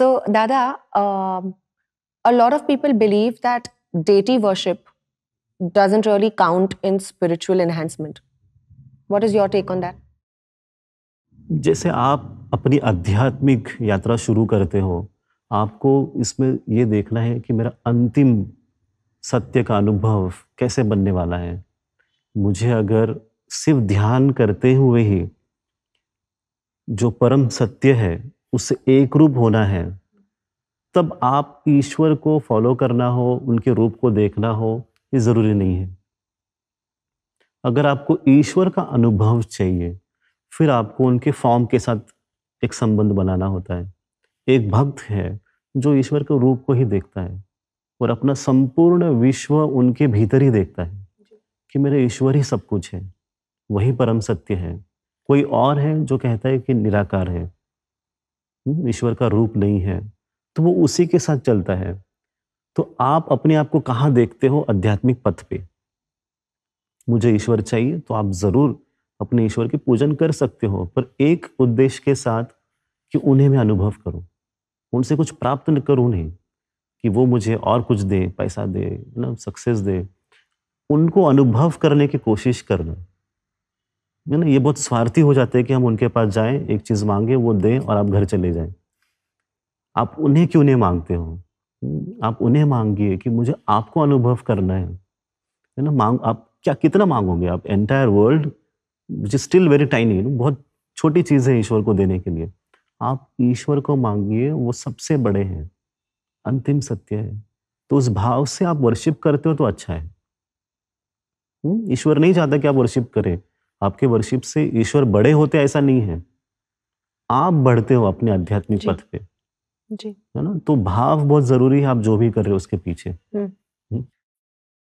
Dada, um, a lot of people believe that deity worship doesn't really count in spiritual enhancement. What is your take on that? जैसे आप अपनी आध्यात्मिक यात्रा शुरू करते हो आपको इसमें ये देखना है कि मेरा अंतिम सत्य का अनुभव कैसे बनने वाला है मुझे अगर सिर्फ़ ध्यान करते हुए ही जो परम सत्य है उससे एक रूप होना है। तब आप ईश्वर को फॉलो करना हो, उनके रूप को देखना हो, ये ज़रूरी नहीं है। अगर आपको ईश्वर का अनुभव चाहिए, फिर आपको उनके फॉर्म के साथ एक संबंध बनाना होता है। एक भक्त है जो ईश्वर के रूप को ही देखता है और अपना संपूर्ण विश्व उनके भीतर ही देखता है कि मेरे ईश्वर ही सब कुछ है, वही परम सत्य है। कोई और है जो कहता है कि निराकार है। ईश्वर का रूप नहीं है तो वो उसी के साथ चलता है। तो आप अपने आप को कहाँ देखते हो? आध्यात्मिक पथ पे। मुझे ईश्वर चाहिए तो आप ज़रूर अपने ईश्वर की पूजन कर सकते हो, पर एक उद्देश्य के साथ कि उन्हें मैं अनुभव करूँ। उनसे कुछ प्राप्त न करूँ नहीं, कि वो मुझे और कुछ दे, पैसा दे, ना सक्सेस दे। उनको अनुभव करने की कोशिश करना। है ना ये बहुत स्वार्थी हो जाते हैं कि हम उनके पास जाएँ एक चीज़ मांगे वो दें और आप घर चले जाएँ। आप उन्हें क्यों नहीं मांगते हो? आप उन्हें मांगिए कि मुझे आपको अनुभव करना है। है ना मांग आप क्या कितना मांगोगे आप? Entire world which is still very tiny बहुत छोटी चीज़ है ईश्वर को देने के लिए। आप ईश्वर को मांगिए वो सबसे बड़े हैं अंतिम सत्य है। तो उस भाव से आप वर्शिप करते हो तो अच्छा है। हम्म, ईश्वर नहीं चाहता कि आप वर्शिप करें। आपके वर्शिप से ईश्वर बड़े होते ऐसा नहीं है। आप बढ़ते हो अपने आध्यात्मिक पथ पे। जी। है ना? तो भाव बहुत ज़रूरी है आप जो भी कर रहे हो उसके पीछे। हम्म।